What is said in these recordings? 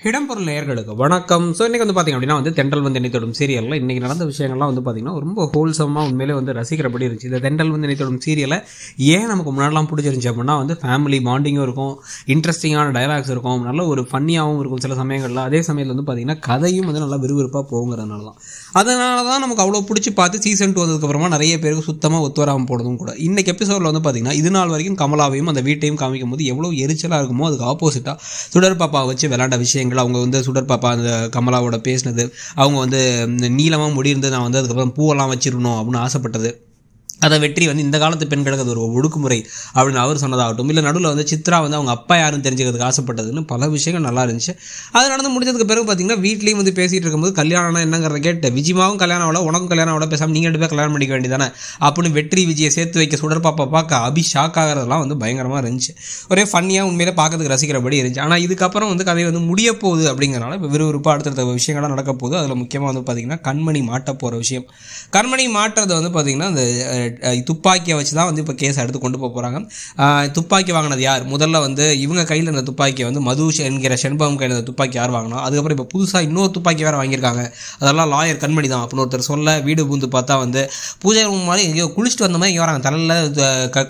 இடம்பொருள் நேர்களுக்கு வணக்கம். ஸோ இன்றைக்கி வந்து பார்த்திங்க அப்படின்னா வந்து தென்றல் வந்து நினைத்தோடும் சீரியலில் இன்றைக்கி நடந்த விஷயங்கள்லாம் வந்து பார்த்திங்கன்னா ரொம்ப ஹோல்சமாக உண்மையிலே வந்து ரசிக்கிறபடி இருந்துச்சு. இந்த தென்றல் வந்து நினைத்தோடும் சீரியலை ஏன் நமக்கு முன்னாடிலாம் பிடிச்சிருந்துச்சி அப்படின்னா வந்து ஃபேமிலி பாண்டிங்கும் இருக்கும் இன்ட்ரெஸ்டிங்கான டயலாக்ஸ் இருக்கும் நல்ல ஒரு ஃபன்னியாகவும் இருக்கும் சில சமயங்களில். அதே சமயத்தில் வந்து பார்த்திங்கன்னா கதையும் வந்து நல்லா விறுவிறுப்பாக போகுங்கிறதுனால தான். அதனால தான் நமக்கு அவ்வளோ பிடிச்சி பார்த்து சீசன் டூ வந்ததுக்கப்புறமா நிறைய பேருக்கு சுத்தமாக ஒத்து வராமல் போனதும் கூட. இன்றைக்கி எபிசோடில் வந்து பார்த்திங்கன்னா இது நாள் வரைக்கும் கமலாவையும் அந்த வீட்டையும் காமிக்கும் போது எவ்வளோ எரிச்சலாக இருக்குமோ அதுக்கு ஆப்போசிட்டாக சுடர் பாப்பா வச்சு விளையாண்ட விஷயங்கள் அவங்க வந்து சுடர் பாப்பா அந்த கமலாவோட பேசினது அவங்க வந்து நீளமாக முடியிருந்து நான் வந்து அதுக்கப்புறம் பூவெல்லாம் வச்சிருணும் அப்படின்னு ஆசைப்பட்டது. அதை வெற்றி வந்து இந்த காலத்து பெண்களுக்கு அது ஒரு ஒடுக்குமுறை அப்படின்னு அவர் சொன்னதாகட்டும். இல்லை நடுவில் வந்து சித்ரா வந்து அவங்க அப்பா யாரும் தெரிஞ்சுக்கிறதுக்கு ஆசைப்பட்டதுன்னு பல விஷயங்கள் நல்லா இருந்துச்சு. அது நடந்து முடிஞ்சதுக்கு பிறகு பார்த்தீங்கன்னா வீட்லேயும் வந்து பேசிகிட்டு இருக்கும்போது கல்யாணம் என்னங்கிறத கேட்டு விஜயமாவும் கல்யாணம் ஆகல உனக்கும் கல்யாணம் ஆகல பேசாமல் நீங்கள் ரெண்டு பேர் கல்யாணம் பண்ணிக்க வேண்டியதானே அப்படின்னு வெற்றி விஜயை சேர்த்து வைக்க சுடர் பாப்பா பார்க்க அபி ஷாக் ஆகிறதெல்லாம் வந்து பயங்கரமாக இருந்துச்சு. ஒரே ஃபன்னியாக உண்மையிலே பார்க்கறதுக்கு ரசிக்கிறபடி இருந்துச்சு. ஆனால் இதுக்கப்புறம் வந்து கதை வந்து முடிய போகுது அப்படிங்கிறனால இப்போ விறுவிறுப்பாக அடுத்தடுத்த விஷயங்கள்லாம் நடக்க போகுது. அதில் முக்கியமாக வந்து பார்த்திங்கன்னா கண்மணி மாட்ட போகிற விஷயம். கண்மணி மாட்டுறது வந்து பார்த்திங்கன்னா அந்த துப்பாக்கியை வச்சு தான் வந்து இப்போ கேஸ் எடுத்து கொண்டு போக போகிறாங்க துப்பாக்கி வாங்கினது யார்? முதல்ல வந்து இவங்க கையில் இருந்த துப்பாக்கியை வந்து மது என்கிற செண்பகம் கையில் இருந்த துப்பாக்கி யார் வாங்கினா? அதுக்கப்புறம் இப்போ புதுசாக இன்னொரு துப்பாக்கி வேறு வாங்கியிருக்காங்க. அதெல்லாம் லாயர் கண்மணி தான். அப்படின்னு ஒருத்தர் சொல்ல வீடு பூந்து பார்த்தா வந்து பூஜை ரூம் மாதிரி எங்கேயோ குளிச்சுட்டு வந்த மாதிரி இங்கே வராங்க. தலையில்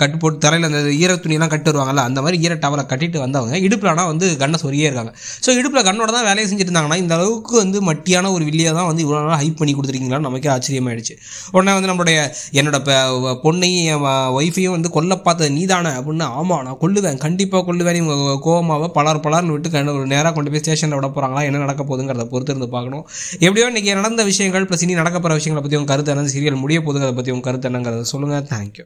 கட்டு போட்டு தரையில் அந்த ஈர துணியெல்லாம் கட்டு வருவாங்கல்ல அந்த மாதிரி ஈர டவலை கட்டிட்டு வந்தவங்க இடுப்பில் ஆனால் வந்து கண்ணை சொரியே இருக்காங்க. ஸோ இடுப்பில் கண்ணோட தான் வேலையை செஞ்சுட்டு இருந்தாங்கன்னா இந்த அளவுக்கு வந்து மட்டியான ஒரு வில்லியை தான் வந்து இவ்வளோ நாள் ஹைப் பண்ணி கொடுத்துருக்கீங்களான்னு நமக்கே ஆச்சரியமாயிடுச்சு. உடனே வந்து நம்மளுடைய என்னோட பொண்ணையும் என் ஒய்ஃபையும் வந்து கொல்ல பார்த்தது நீதானே அப்படின்னு ஆமாம் நான் கொல்லுவேன். கண்டிப்பாக கொல்லுவேன். இவங்க கோவமாவை பலர் பலர்னு விட்டு கண்டு ஒரு நேராக கொண்டு போய் ஸ்டேஷனில் விட போகிறாங்களா என்ன நடக்க போகுதுங்கிறத பொறுத்து இருந்து பார்க்கணும். எப்படியோ இன்றைக்கி நடந்த விஷயங்கள் ப்ளஸ் இனி நடக்க போகிற விஷயங்களை பற்றி உங்கள் கருத்து என்ன சீரியல் முடிய போதுங்கிறத பற்றி உங்கள் கருத்து என்னங்கிறத சொல்லுங்கள் தேங்க்யூ